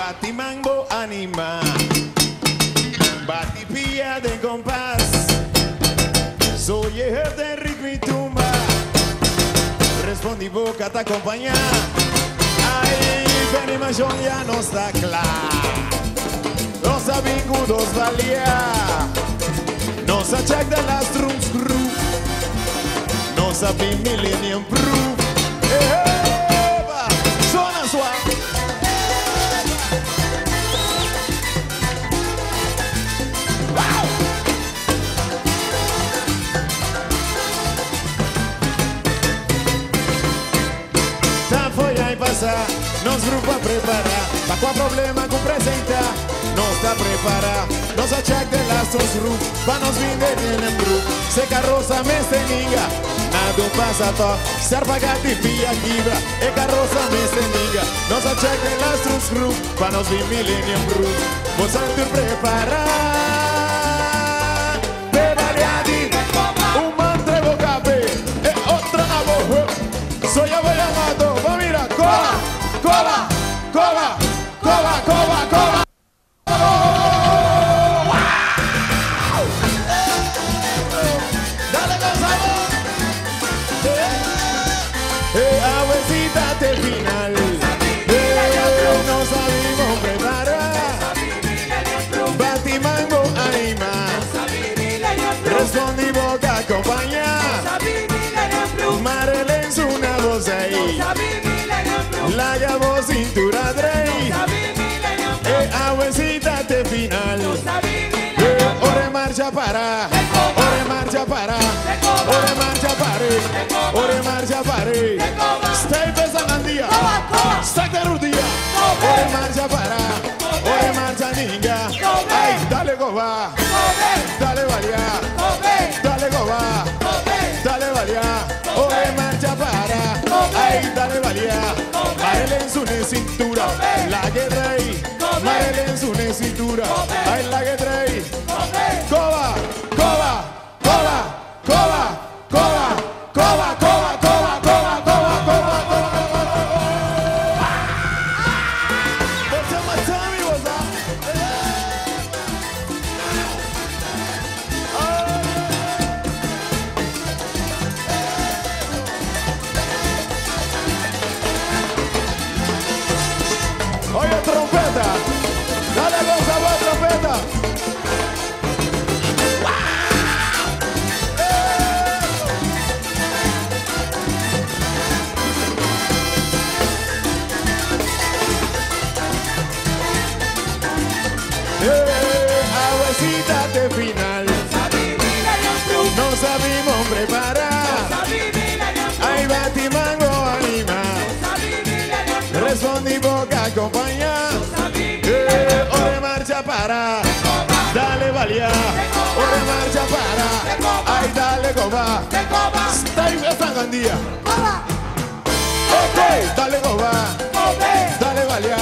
Bati mango anima, bati pilla de compás. Soy el de ritmo y tumba. Respondi boca te acompaña. Ay, Benny ya no está clar. Nos ha vingut valia. Nos aixec de les drums gru. No sabim Millennium Proof. Eh. problema que presenta no està preparat no s'aixec de l'astros rup van els vinden en el grup se carrossa més de niga nado passa tot s'ha pagat i fia llibre e carrossa més de niga no s'aixec de l'astros rup van els vint mil en el grup vos han preparar una voz ahí. La llamo cintura Drey. Eh, abuelita del final. Eh, ore marcha para, ore marcha para, ore marcha para, ore marcha para. Stay pensando en día, stack de rudía. Ore marcha para, ore marcha ninga. Ay, dale goba, Marilyn Zune cintura, la que trae. Marilyn Zune cintura, ay la que trae. Preparar. Ay, batimango anima, respondí boca acompaña. Eh, ore marcha para, dale valía. Ore marcha para, ay, dale goba. Está ahí, está gandía. Ok, dale goba, dale valía.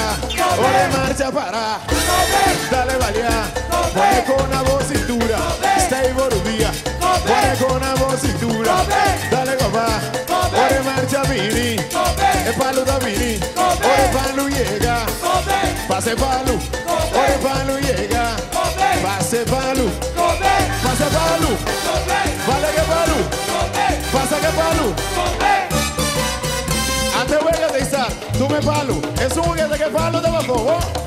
Ore marcha para, dale valía. Pone con la voz cintura, ahí borudía. Pone con la voz Balu, Ore Balu Yega, Passe Balu, Passe Balu, Vale que Balu, Passa que Balu. o huelga de estar, tu me palo, es un de que palo de abajo.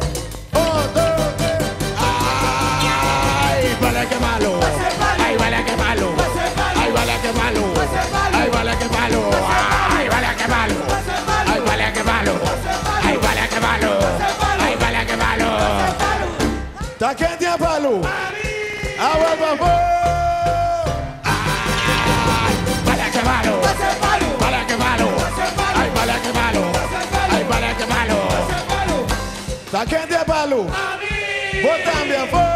fuego! ¡Agua para fuego! ¡Para que malo! ¡Para que malo! ¡Ay, para que malo! ¡Ay, para que malo! ¡Saquete palo! ¡Vos también fuego!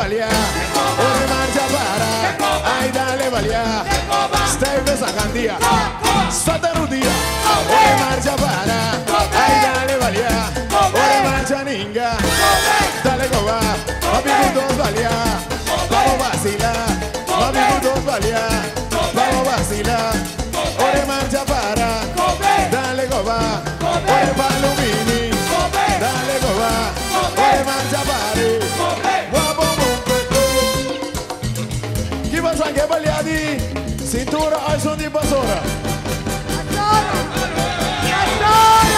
Valía, ore marcha para, ay dale valía, stay de Sacandía, Santa Rudía, ore marcha para, ay dale valía, ore marcha ninga, dale coba, papi juntos valía, vamos vacilar, papi juntos valía, Cintura, ação de vassoura. Né? Vassoura! Vassoura!